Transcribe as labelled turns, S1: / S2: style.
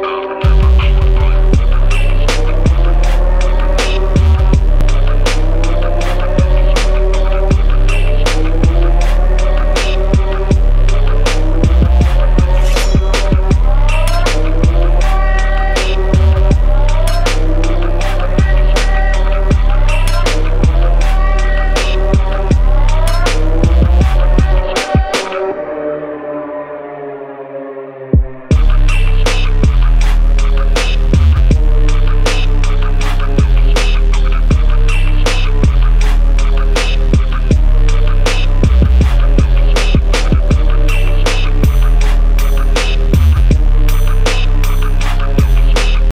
S1: Power.